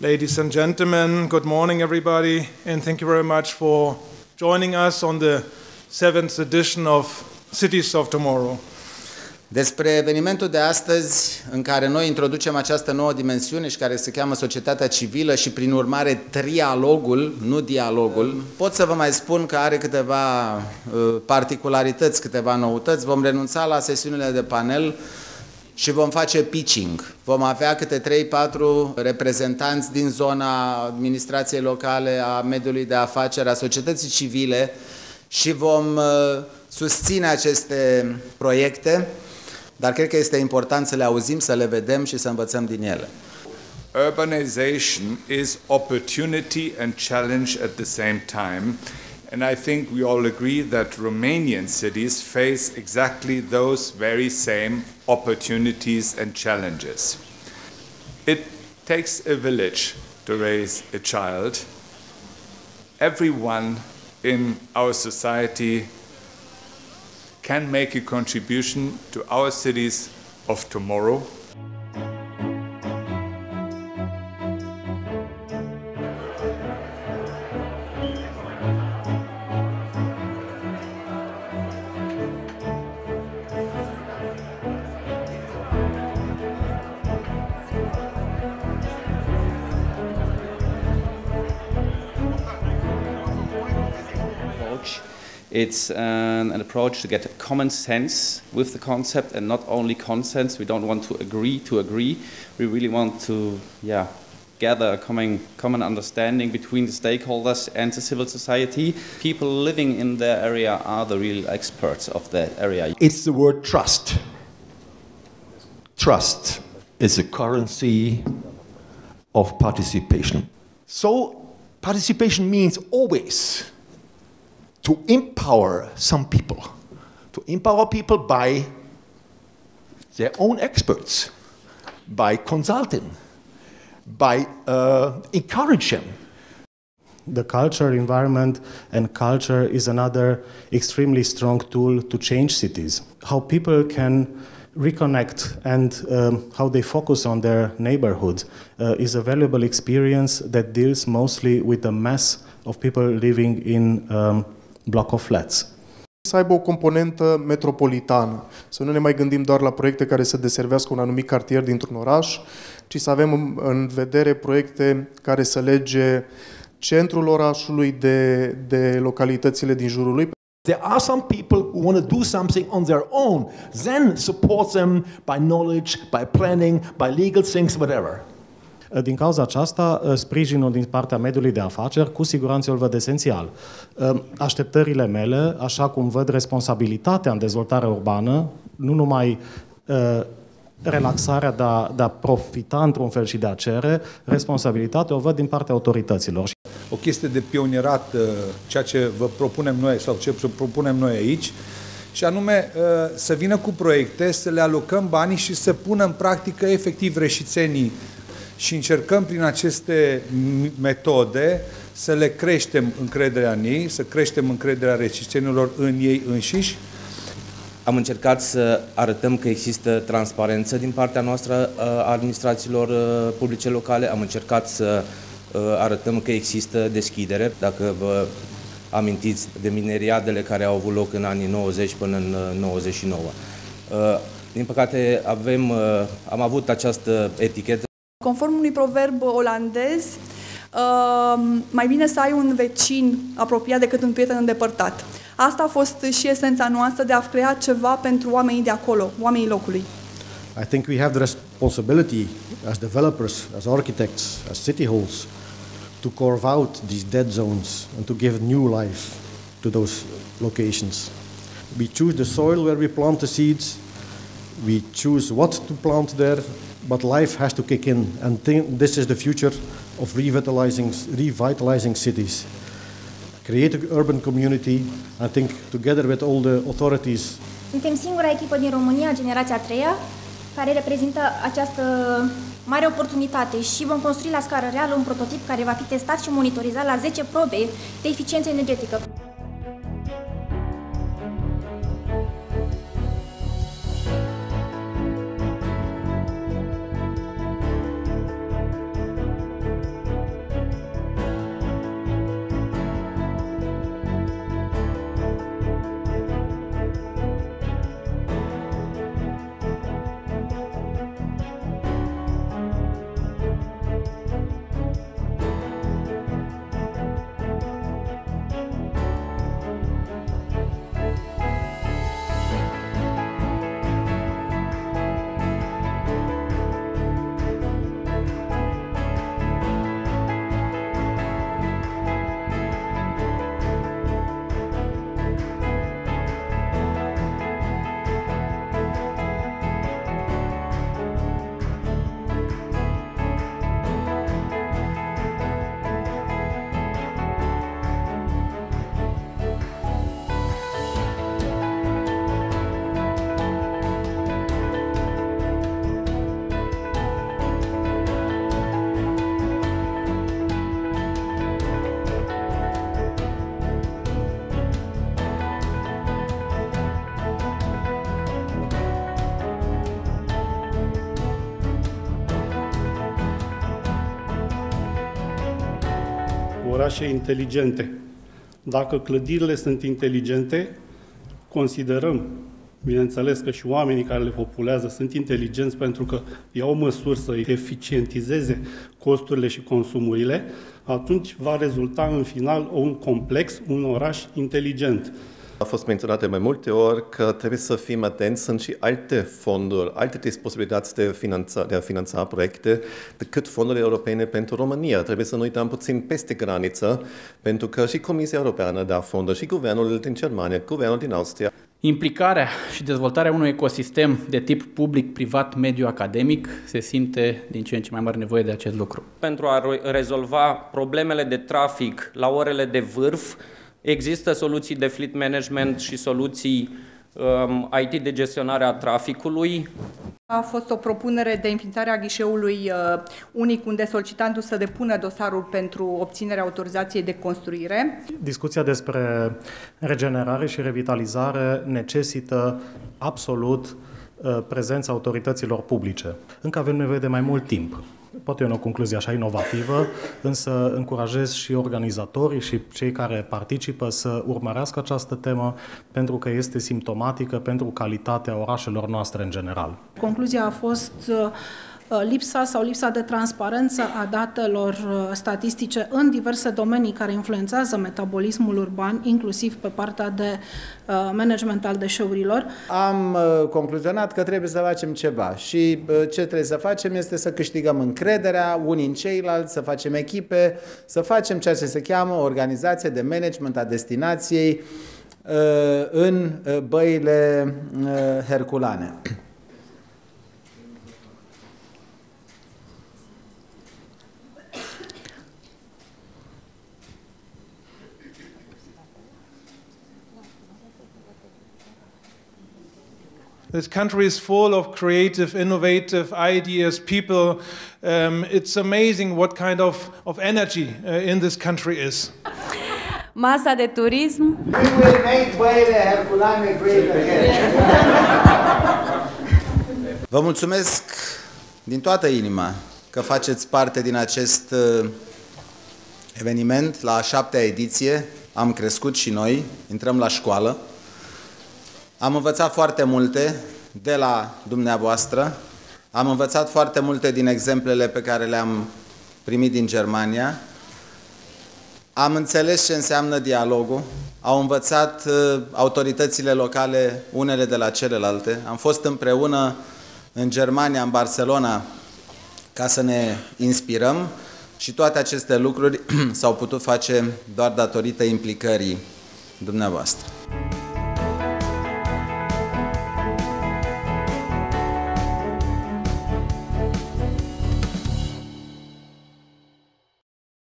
Ladies and gentlemen, good morning, everybody, and thank you very much for joining us on the seventh edition of Cities of Tomorrow. Despre evenimentul de astăzi, în care noi introducem această nouă dimensiune și care se cheamă societatea civilă și prin urmare trialogul, nu dialogul, pot să vă mai spun că are câteva uh, particularități, câteva noutăți. Vom renunța la sesiunile de panel și vom face pitching. Vom avea câte 3-4 reprezentanți din zona administrației locale, a mediului de afaceri, a societății civile și vom uh, susține aceste proiecte, dar cred că este important să le auzim, să le vedem și să învățăm din ele. Urbanization is opportunity and challenge at the same time. And I think we all agree that Romanian cities face exactly those very same opportunities and challenges. It takes a village to raise a child. Everyone in our society can make a contribution to our cities of tomorrow. It's an, an approach to get common sense with the concept and not only consensus. We don't want to agree to agree. We really want to, yeah, gather a common, common understanding between the stakeholders and the civil society. People living in their area are the real experts of that area. It's the word trust. Trust is a currency of participation. So, participation means always to empower some people, to empower people by their own experts, by consulting, by uh, encourage them. The culture, environment, and culture is another extremely strong tool to change cities. How people can reconnect and um, how they focus on their neighborhood uh, is a valuable experience that deals mostly with the mass of people living in um, block of flats. Să aibă o componentă metropolitană, să nu ne mai gândim doar la proiecte care să deservească un anumit cartier dintr-un oraș, ci să avem în vedere proiecte care să lege centrul orașului de, de localitățile din jurul lui. There are some people who want to do something on their own, then support them by knowledge, by planning, by legal things, whatever. Din cauza aceasta, sprijinul din partea mediului de afaceri cu siguranță îl văd esențial. Așteptările mele, așa cum văd responsabilitatea în dezvoltarea urbană, nu numai relaxarea de a, de a profita într-un fel și de a cere, responsabilitatea o văd din partea autorităților. O chestie de pionierat, ceea ce vă propunem noi sau ce propunem noi aici, și anume să vină cu proiecte, să le alocăm banii și să pună în practică efectiv reșițenii și încercăm prin aceste metode să le creștem încrederea în ei, să creștem încrederea recicenilor în ei înșiși. Am încercat să arătăm că există transparență din partea noastră a administrațiilor publice locale, am încercat să arătăm că există deschidere. Dacă vă amintiți de mineriadele care au avut loc în anii 90 până în 99. Din păcate avem, am avut această etichetă Conform unui proverb olandez, mai bine să ai un vecin apropiat decât un prieten îndepărtat. Asta a fost și esența noastră de a crea ceva pentru oamenii de acolo, oamenii locului. I think we have the responsibility as developers, as architects, as city halls to carve out these dead zones and to give new life to those locations. We choose the soil where we plant the seeds, we choose what to plant there, but life has to kick in, and this is the future of revitalizing, revitalizing cities. Create an urban community, I think, together with all the authorities. Suntem singura echipă din România, generația a treia, care reprezintă această mare oportunitate și vom construi la scară reală un prototip care va fi testat și monitorizat la 10 probe de eficiență energetică. Orașe inteligente. Dacă clădirile sunt inteligente, considerăm, bineînțeles că și oamenii care le populează sunt inteligenți pentru că iau măsuri să eficientizeze costurile și consumurile, atunci va rezulta în final un complex, un oraș inteligent. A fost menționat de mai multe ori că trebuie să fim atenți, sunt și alte fonduri, alte posibilități de, finanța, de a finanța proiecte decât fondurile europene pentru România. Trebuie să nu uităm puțin peste graniță, pentru că și Comisia Europeană da fonduri, și guvernul din Germania, guvernul din Austria. Implicarea și dezvoltarea unui ecosistem de tip public-privat mediu-academic se simte din ce în ce mai mare nevoie de acest lucru. Pentru a rezolva problemele de trafic la orele de vârf, Există soluții de fleet management și soluții um, IT de gestionare a traficului. A fost o propunere de înființare a ghișeului uh, unic unde solicitantul să depună dosarul pentru obținerea autorizației de construire. Discuția despre regenerare și revitalizare necesită absolut uh, prezența autorităților publice. Încă avem nevoie de mai mult timp poate e o concluzie așa inovativă, însă încurajez și organizatorii și cei care participă să urmărească această temă pentru că este simptomatică pentru calitatea orașelor noastre în general. Concluzia a fost uh, Uh, lipsa sau lipsa de transparență a datelor uh, statistice în diverse domenii care influențează metabolismul urban, inclusiv pe partea de uh, management al deșeurilor. Am concluzionat că trebuie să facem ceva și ce trebuie să facem este să câștigăm încrederea unii în ceilalți, să facem echipe, să facem ceea ce se cheamă organizație de management a destinației în băile herculane. This country is full of creative, innovative ideas, people. Um, it's amazing what kind of, of energy uh, in this country is. Masa de turism. Vă mulțumesc din toată inima că faceți parte din acest uh, eveniment la a șaptea ediție. Am crescut și noi, intrăm la școală. Am învățat foarte multe de la dumneavoastră, am învățat foarte multe din exemplele pe care le-am primit din Germania, am înțeles ce înseamnă dialogul, au învățat uh, autoritățile locale unele de la celelalte, am fost împreună în Germania, în Barcelona, ca să ne inspirăm și toate aceste lucruri s-au putut face doar datorită implicării dumneavoastră.